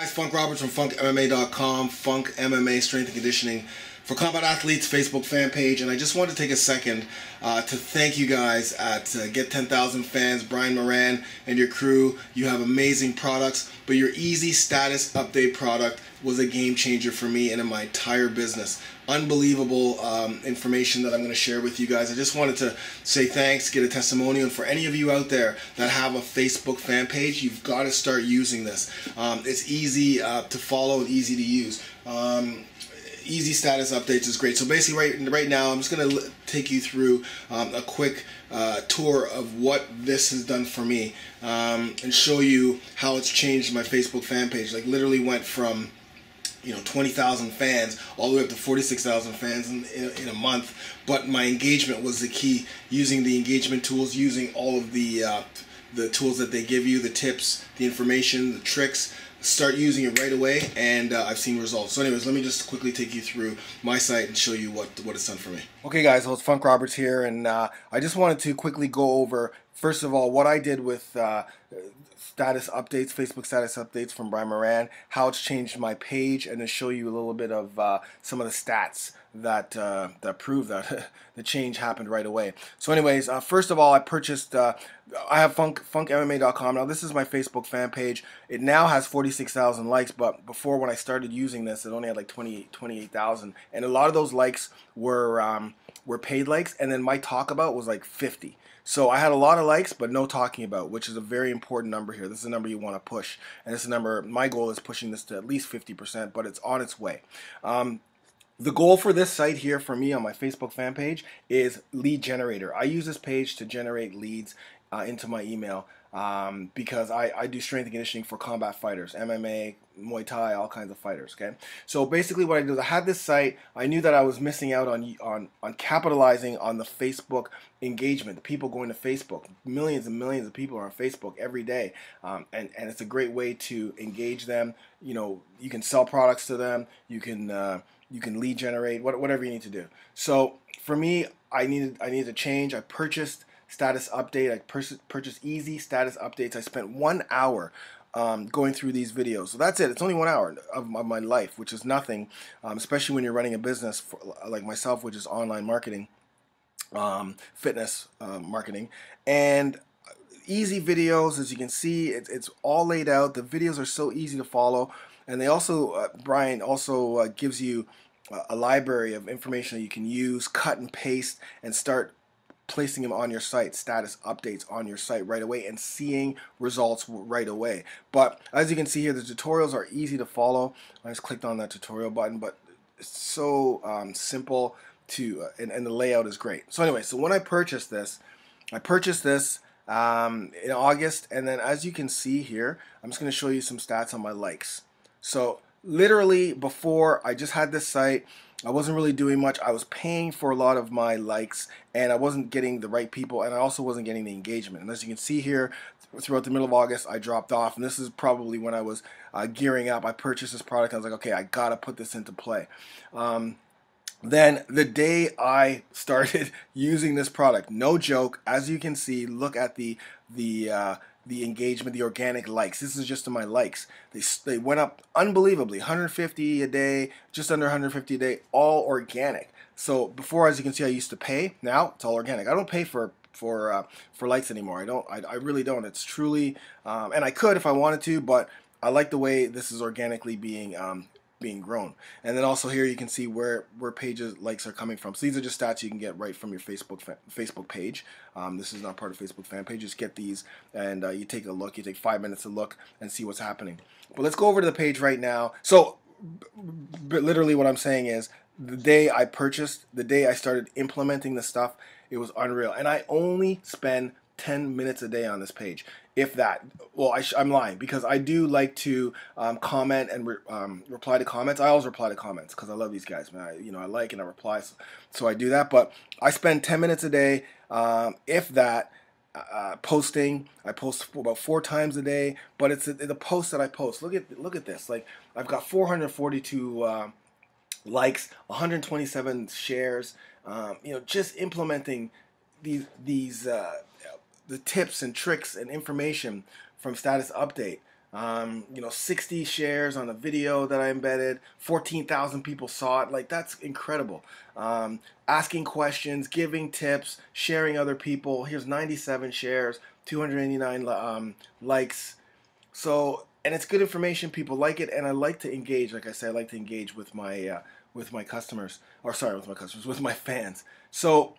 Guys, Funk Roberts from FunkMMA.com, Funk MMA Strength and Conditioning for Combat Athletes Facebook fan page, and I just want to take a second uh, to thank you guys at uh, Get 10,000 Fans, Brian Moran and your crew. You have amazing products, but your Easy Status Update product was a game changer for me and in my entire business. Unbelievable um, information that I'm going to share with you guys. I just wanted to say thanks, get a testimonial, and for any of you out there that have a Facebook fan page, you've got to start using this. Um, it's easy uh, to follow and easy to use. Um, easy status updates is great. So basically, right right now, I'm just gonna take you through um, a quick uh, tour of what this has done for me um, and show you how it's changed my Facebook fan page. Like literally went from you know 20,000 fans all the way up to 46,000 fans in, in, in, a month. But my engagement was the key. Using the engagement tools, using all of the uh, the tools that they give you, the tips, the information, the tricks start using it right away and uh, I've seen results. So anyways, let me just quickly take you through my site and show you what, what it's done for me. Okay guys, well it's Funk Roberts here and uh, I just wanted to quickly go over first of all what I did with uh, status updates, Facebook status updates from Brian Moran, how it's changed my page and then show you a little bit of uh, some of the stats that uh, that prove that the change happened right away. So, anyways, uh, first of all, I purchased. Uh, I have funk funkmma.com now. This is my Facebook fan page. It now has 46,000 likes, but before when I started using this, it only had like 20, 28,000, and a lot of those likes were um, were paid likes, and then my talk about was like 50. So I had a lot of likes, but no talking about, which is a very important number here. This is a number you want to push, and this number. My goal is pushing this to at least 50%, but it's on its way. Um, the goal for this site here for me on my Facebook fan page is lead generator. I use this page to generate leads uh, into my email um, because I, I do strength and conditioning for combat fighters, MMA, Muay Thai, all kinds of fighters. Okay, so basically what I did is I had this site. I knew that I was missing out on on on capitalizing on the Facebook engagement, the people going to Facebook. Millions and millions of people are on Facebook every day, um, and and it's a great way to engage them. You know, you can sell products to them. You can uh, you can lead generate, whatever you need to do. So for me, I needed I needed to change. I purchased status update. I purchased purchase easy status updates. I spent one hour um, going through these videos. So that's it. It's only one hour of, my life, which is nothing, um, especially when you're running a business for, like myself, which is online marketing, um, fitness uh, marketing, and easy videos. As you can see, it's, it's all laid out. The videos are so easy to follow. And they also, uh, Brian also uh, gives you a library of information that you can use, cut and paste, and start placing them on your site, status updates on your site right away, and seeing results right away. But as you can see here, the tutorials are easy to follow. I just clicked on that tutorial button, but it's so um, simple to, uh, and, and the layout is great. So anyway, so when I purchased this, I purchased this um, in August, and then as you can see here, I'm just going to show you some stats on my likes. So literally before I just had this site, I wasn't really doing much. I was paying for a lot of my likes and I wasn't getting the right people and I also wasn't getting the engagement. And as you can see here, throughout the middle of August, I dropped off. And this is probably when I was uh, gearing up. I purchased this product. I was like, okay, I got to put this into play. Um, then the day I started using this product, no joke, as you can see, look at the the uh, the engagement, the organic likes. This is just to my likes. They, they went up unbelievably, 150 a day, just under 150 a day, all organic. So before, as you can see, I used to pay. Now it's all organic. I don't pay for for uh, for likes anymore. I don't. I, I really don't. It's truly, um, and I could if I wanted to, but I like the way this is organically being um, being grown. And then also here you can see where where pages likes are coming from. So these are just stats you can get right from your Facebook Facebook page. Um, this is not part of Facebook fan page. Just get these and uh, you take a look. You take five minutes to look and see what's happening. But let's go over to the page right now. So literally what I'm saying is the day I purchased, the day I started implementing the stuff, it was unreal. And I only spend 10 minutes a day on this page if that. Well I am lying because I do like to um, comment and re um, reply to comments. I always reply to comments because I love these guys man. I, you know I like and I reply so, so, I do that. But I spend 10 minutes a day um, if that uh, posting. I post about four times a day but it's the post that I post. Look at look at this. Like I've got 442 uh, likes 127 shares um, you know just implementing these these uh, the tips and tricks and information from Status Update Um, you know, 60 shares on a video that I embedded, 14,000 people saw it. Like, that's incredible. Um, asking questions, giving tips, sharing other people. Here's 97 shares, 289 um, likes. So, and it's good information. People like it, and I like to engage. Like I said, I like to engage with my uh, with my customers, or sorry, with my customers, with my fans. So,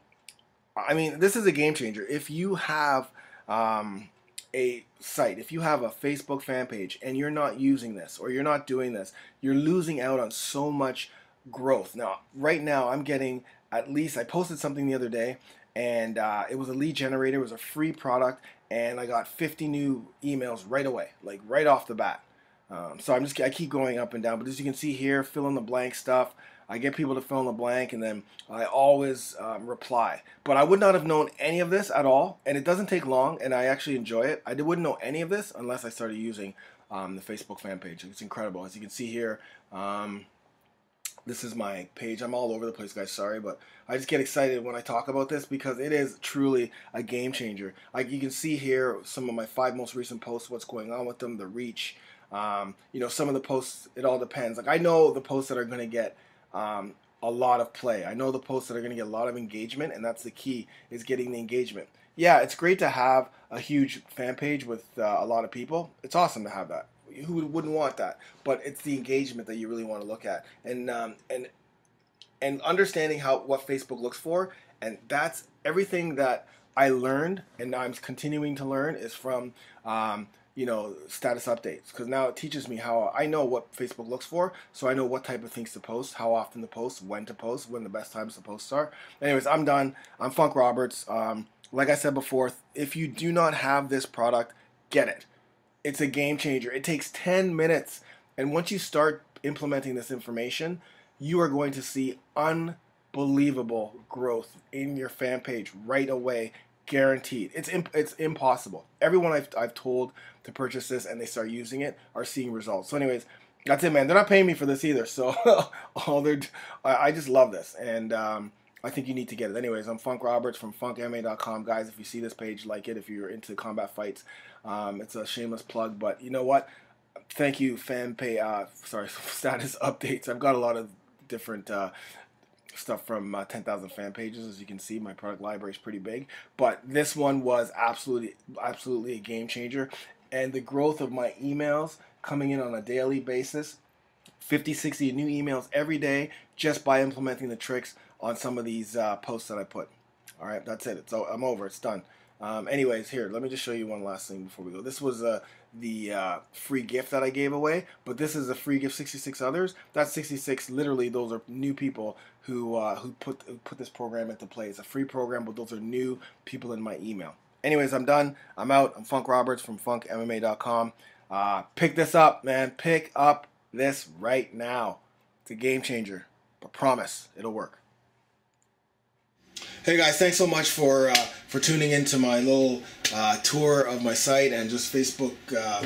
I mean, this is a game changer. If you have um, a site, if you have a Facebook fan page and you're not using this or you're not doing this, you're losing out on so much growth. Now, right now, I'm getting at least, I posted something the other day and uh, it was a lead generator, it was a free product, and I got 50 new emails right away, like right off the bat. Um, so I'm just, I keep going up and down, but as you can see here, fill in the blank stuff. I get people to fill in the blank and then I always um, reply. But I would not have known any of this at all, and it doesn't take long, and I actually enjoy it. I wouldn't know any of this unless I started using um, the Facebook fan page. It's incredible. As you can see here, um, this is my page. I'm all over the place, guys. Sorry, but I just get excited when I talk about this because it is truly a game changer. Like you can see here, some of my five most recent posts, what's going on with them, the reach. Um, you know, some of the posts, it all depends. Like I know the posts that are going to get um, a lot of play. I know the posts that are going to get a lot of engagement, and that's the key is getting the engagement. Yeah, it's great to have a huge fan page with uh, a lot of people. It's awesome to have that. Who wouldn't want that? But it's the engagement that you really want to look at, and um, and and understanding how what Facebook looks for, and that's everything that I learned, and I'm continuing to learn is from um, you know, status updates because now it teaches me how I know what Facebook looks for, so I know what type of things to post, how often to post, when to post, when the best times to post are. Anyways, I'm done. I'm Funk Roberts. Um, like I said before, if you do not have this product, get it. It's a game changer. It takes 10 minutes, and once you start implementing this information, you are going to see unbelievable growth in your fan page right away guaranteed. It's imp- it's impossible. Everyone I've, I've told to purchase this and they start using it are seeing results. So, anyways, that's it, man. They're not paying me for this either. So, all they're I, I just love this, and um, I think you need to get it. Anyways, I'm Funk Roberts from FunkMMA.com, guys. If you see this page, like it. If you're into combat fights, um, it's a shameless plug, but you know what? Thank you, fan pay. Uh, sorry, status updates. I've got a lot of different. Uh, stuff from uh, 10,000 fan pages. As you can see, my product library is pretty big. But this one was absolutely, absolutely a game changer. And the growth of my emails coming in on a daily basis 50, 60 new emails every day just by implementing the tricks on some of these uh, posts that I put. All right, that's it. So I'm over. It's done. Um, anyways, here, let me just show you one last thing before we go. This was uh, the uh, free gift that I gave away, but this is a free gift 66 others. That's 66. Literally, those are new people who uh, who put put this program into play. It's a free program, but those are new people in my email. Anyways, I'm done. I'm out. I'm Funk Roberts from FunkMMA.com. Uh, pick this up, man. Pick up this right now. It's a game changer. But promise, it'll work. Hey guys, thanks so much for uh, for tuning into my little uh, tour of my site and just Facebook uh,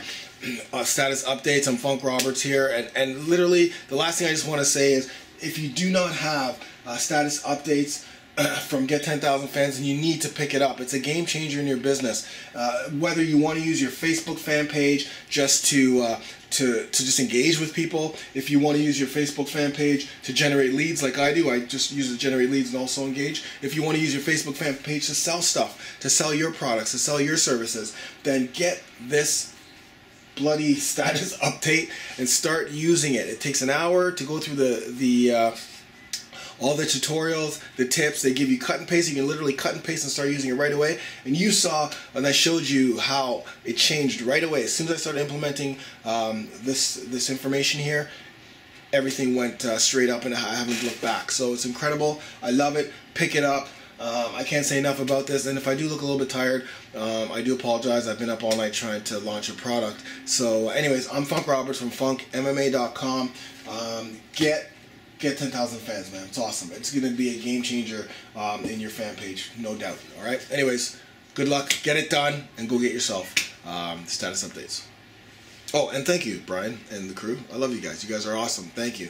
uh, status updates. I'm Funk Roberts here, and and literally the last thing I just want to say is if you do not have uh, status updates. from Get 10,000 Fans, and you need to pick it up. It's a game changer in your business. Uh, whether you want to use your Facebook fan page just to to, to just engage with people. If you want to use your Facebook fan page to generate leads like I do, I just use it to generate leads and also engage. If you want to use your Facebook fan page to sell stuff, to sell your products, to sell your services, then get this bloody status update and start using it. It takes an hour to go through the the uh, all the tutorials, the tips, they give you cut and paste. You can literally cut and paste and start using it right away. And you saw, and I showed you how it changed right away. As soon as I started implementing um, this this information here, everything went uh, straight up, and I haven't looked back. So it's incredible. I love it. Pick it up. Um, I can't say enough about this, and if I do look a little bit tired, um, I do apologize. I've been up all night trying to launch a product. So, anyways, I'm Funk Roberts from FunkMMA.com. Um, get get 10,000 fans, man. It's awesome. It's going to be a game changer um, in your fan page, no doubt. All right. Anyways, good luck. Get it done and go get yourself um, status updates. Oh, and thank you, Brian and the crew. I love you guys. You guys are awesome. Thank you.